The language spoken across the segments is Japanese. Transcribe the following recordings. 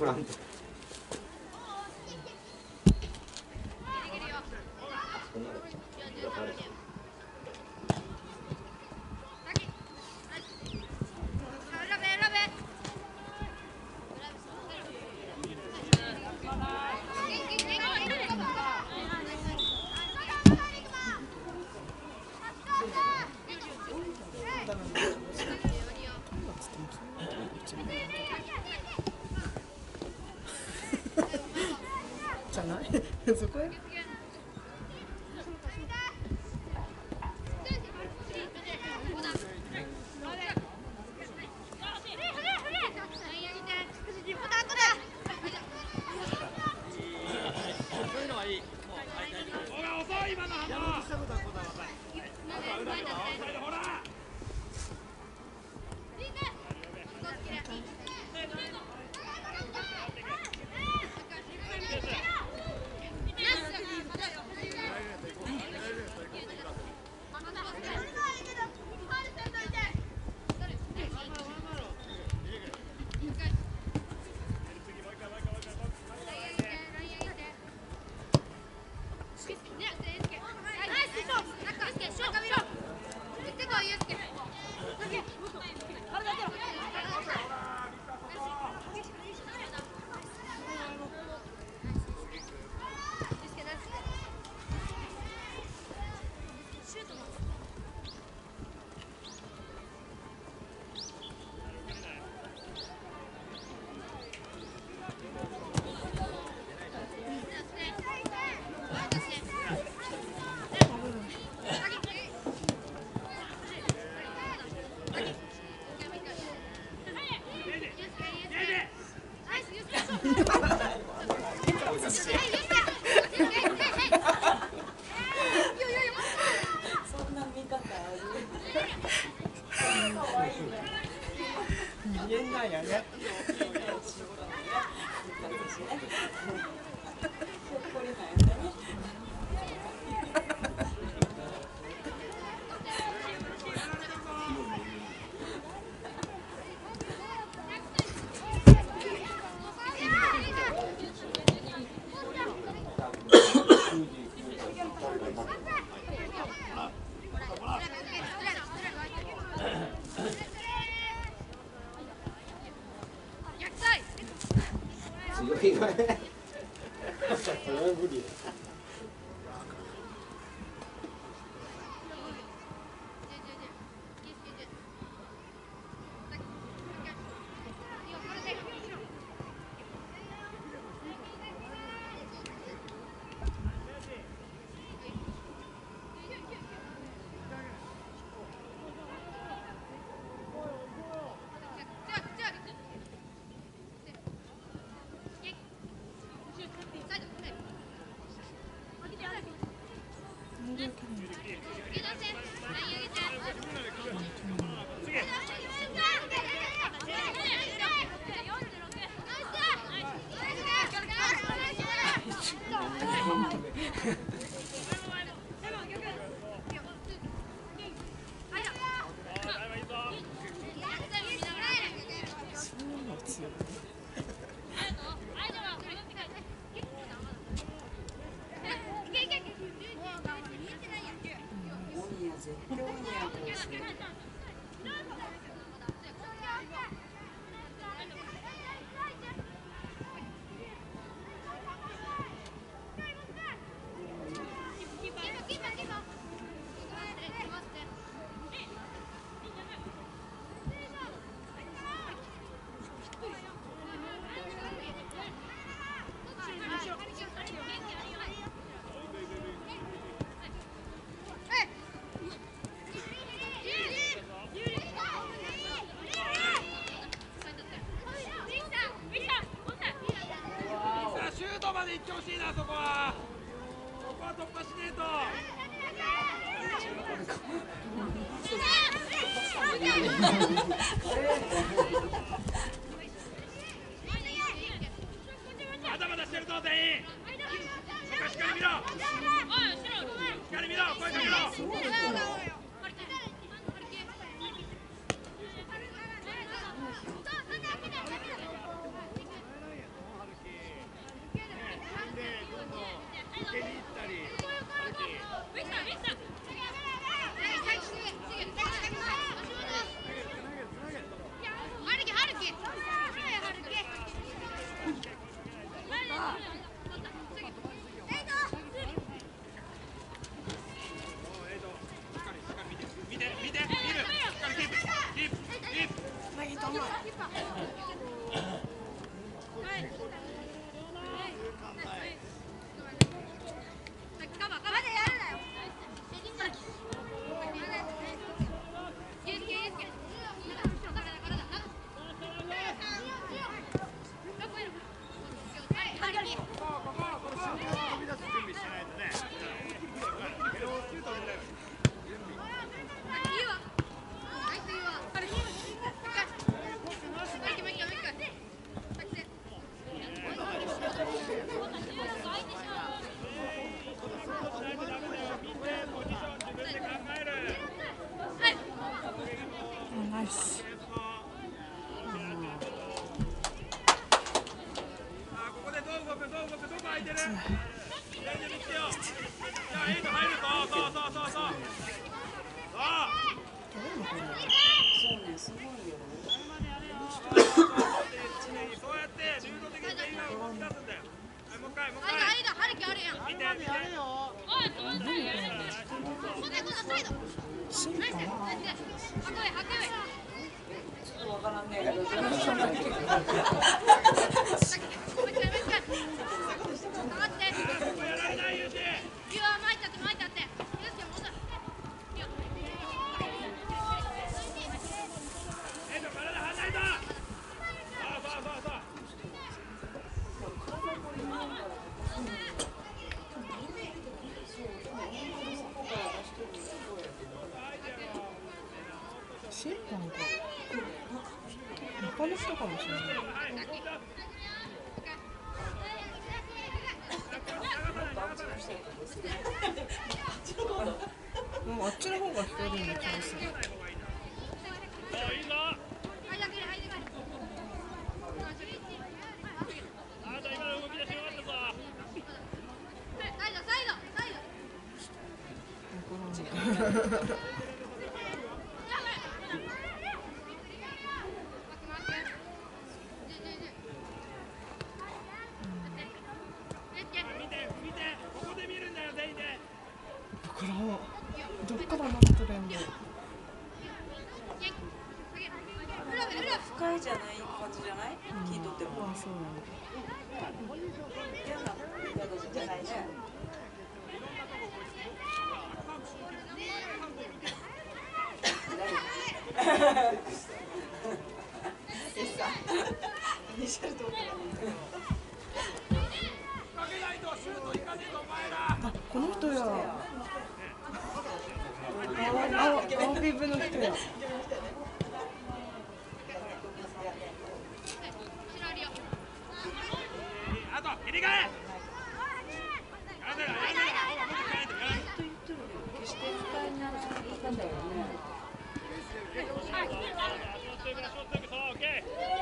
pronto. 감사합니다. に対する。Ha ha ha ha. Take okay.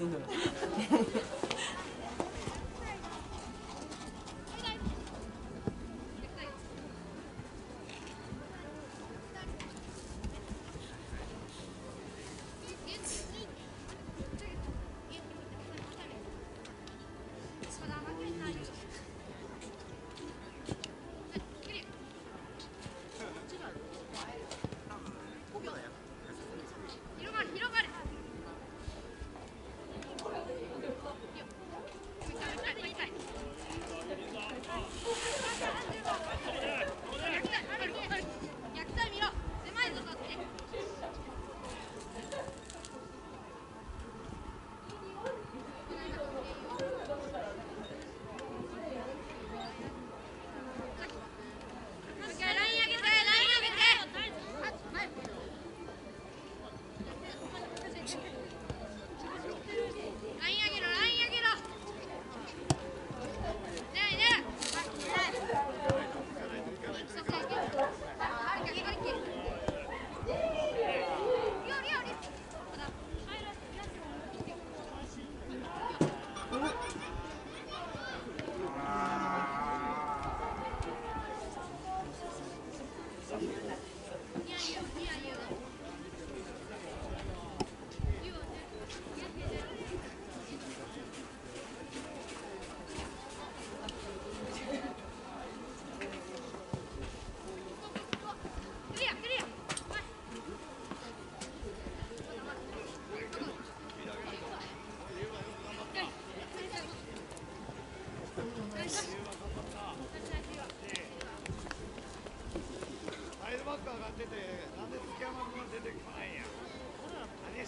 무슨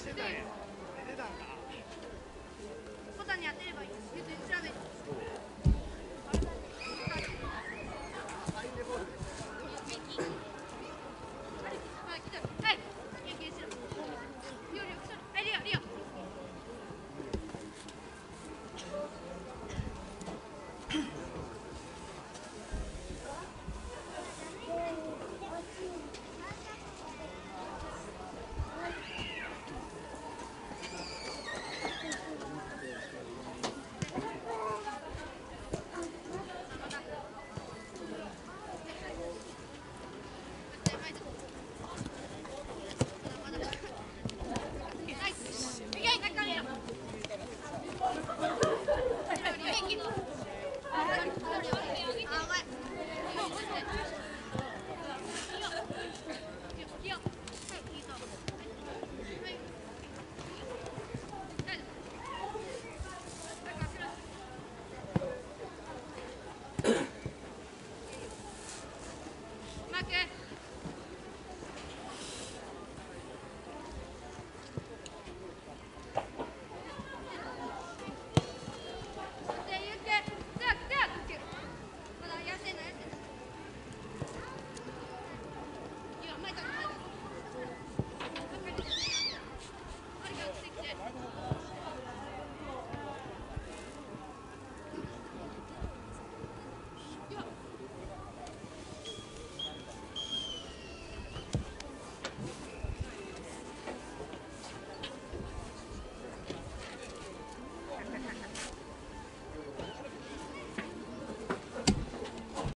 してたんや寝てたんかボタンに当てればいい。言って調べて。